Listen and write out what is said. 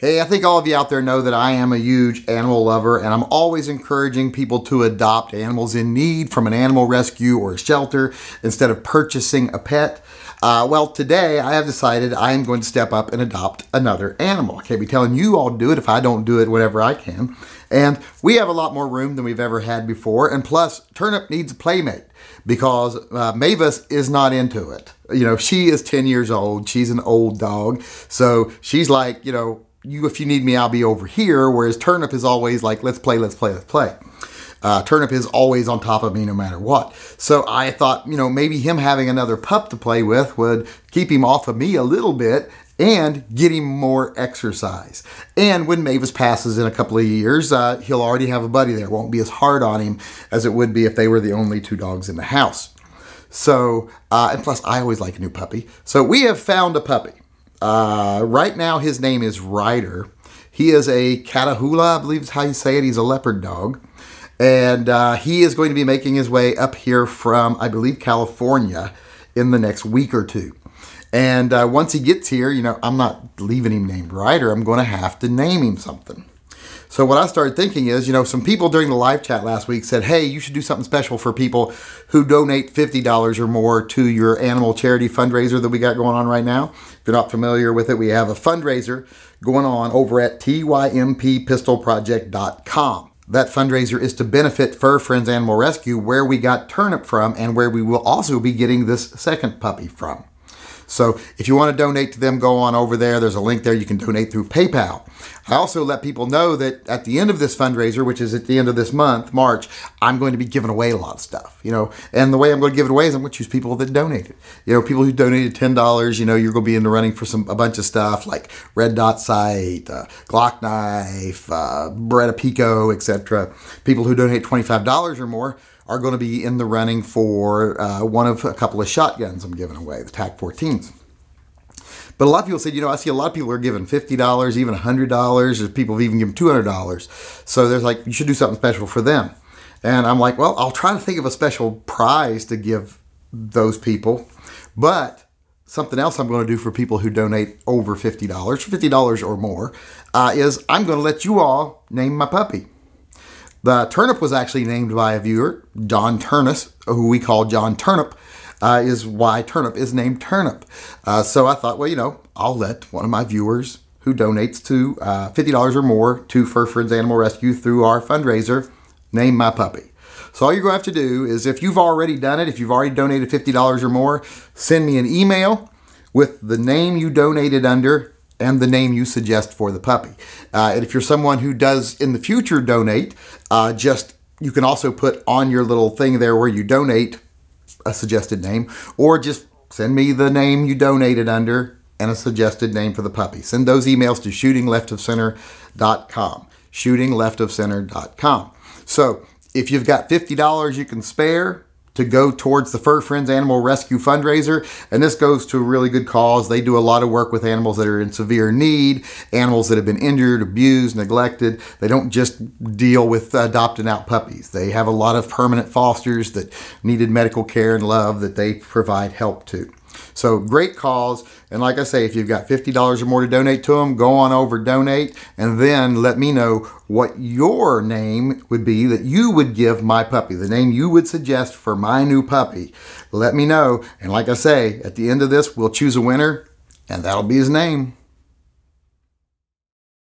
Hey, I think all of you out there know that I am a huge animal lover and I'm always encouraging people to adopt animals in need from an animal rescue or a shelter instead of purchasing a pet. Uh, well, today I have decided I am going to step up and adopt another animal. I can't be telling you all to do it if I don't do it whenever I can. And we have a lot more room than we've ever had before. And plus, Turnip needs a playmate because uh, Mavis is not into it. You know, she is 10 years old. She's an old dog. So she's like, you know, you if you need me, I'll be over here. Whereas Turnip is always like, let's play, let's play, let's play. Uh, Turnip is always on top of me no matter what. So I thought, you know, maybe him having another pup to play with would keep him off of me a little bit and get him more exercise. And when Mavis passes in a couple of years, uh, he'll already have a buddy there. Won't be as hard on him as it would be if they were the only two dogs in the house. So, uh, and plus, I always like a new puppy. So we have found a puppy. Uh, right now, his name is Ryder. He is a Catahoula, I believe is how you say it. He's a leopard dog. And uh, he is going to be making his way up here from, I believe, California in the next week or two. And uh, once he gets here, you know, I'm not leaving him named Ryder. I'm going to have to name him something. So what I started thinking is, you know, some people during the live chat last week said, hey, you should do something special for people who donate $50 or more to your animal charity fundraiser that we got going on right now. If you're not familiar with it, we have a fundraiser going on over at tympistolproject.com. That fundraiser is to benefit Fur Friends Animal Rescue, where we got Turnip from and where we will also be getting this second puppy from. So if you want to donate to them, go on over there. There's a link there. You can donate through PayPal. I also let people know that at the end of this fundraiser, which is at the end of this month, March, I'm going to be giving away a lot of stuff, you know. And the way I'm going to give it away is I'm going to choose people that donated. You know, people who donated ten dollars. You know, you're going to be in the running for some a bunch of stuff like red dot sight, uh, Glock knife, uh, Beretta Pico, etc. People who donate twenty five dollars or more are going to be in the running for uh, one of a couple of shotguns I'm giving away, the TAC 14s. But a lot of people said, you know, I see a lot of people are giving $50, even $100. There's people have even given $200. So there's like, you should do something special for them. And I'm like, well, I'll try to think of a special prize to give those people. But something else I'm going to do for people who donate over $50, $50 or more, uh, is I'm going to let you all name my puppy. The turnip was actually named by a viewer, John Turnus, who we call John Turnip, uh, is why turnip is named turnip. Uh, so I thought, well, you know, I'll let one of my viewers who donates to uh, $50 or more to Fur Friends Animal Rescue through our fundraiser name my puppy. So all you're going to have to do is if you've already done it, if you've already donated $50 or more, send me an email with the name you donated under and the name you suggest for the puppy. Uh, and if you're someone who does in the future donate, uh, just you can also put on your little thing there where you donate a suggested name, or just send me the name you donated under and a suggested name for the puppy. Send those emails to shootingleftofcenter.com. Shootingleftofcenter.com. So if you've got $50 you can spare, to go towards the Fur Friends Animal Rescue fundraiser. And this goes to a really good cause. They do a lot of work with animals that are in severe need, animals that have been injured, abused, neglected. They don't just deal with adopting out puppies. They have a lot of permanent fosters that needed medical care and love that they provide help to. So great cause. And like I say, if you've got $50 or more to donate to them, go on over, donate, and then let me know what your name would be that you would give my puppy, the name you would suggest for my new puppy. Let me know. And like I say, at the end of this, we'll choose a winner, and that'll be his name.